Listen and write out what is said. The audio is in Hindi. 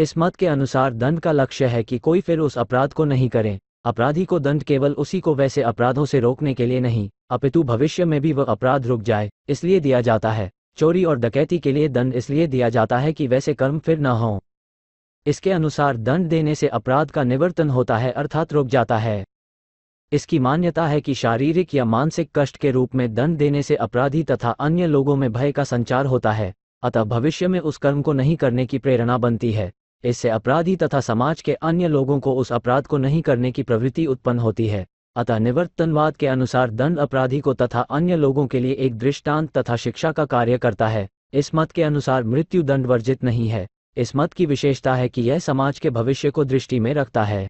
इस मत के अनुसार दंड का लक्ष्य है कि कोई फिर उस अपराध को नहीं करे। अपराधी को दंड केवल उसी को वैसे अपराधों से रोकने के लिए नहीं, अपितु भविष्य में भी वह अपराध रुक जाए, इसलिए दिया जाता है। चोरी और डकैती के लिए दंड इसलिए दिया जाता है कि वैसे कर्म फिर न हों। इसके अनुसार दंड देने से अपराध का निवर्तन होता है अर्थात रुक जाता है। इसकी मान्यता है कि शारीरिक या मानसिक कष्ट के रूप में दंड देने से अपराधी तथा अन्य लोगों में भय का संचार होता है, अतः भविष्य में उस कर्म को नहीं करने की प्रेरणा बनती है। इससे अपराधी तथा समाज के अन्य लोगों को उस अपराध को नहीं करने की प्रवृत्ति उत्पन्न होती है। अतः निवर्तनवाद के अनुसार दंड अपराधी को तथा अन्य लोगों के लिए एक दृष्टांत तथा शिक्षा का कार्य करता है। इस मत के अनुसार मृत्यु दंड वर्जित नहीं है। इस मत की विशेषता है कि यह समाज के भविष्य को दृष्टि में रखता है।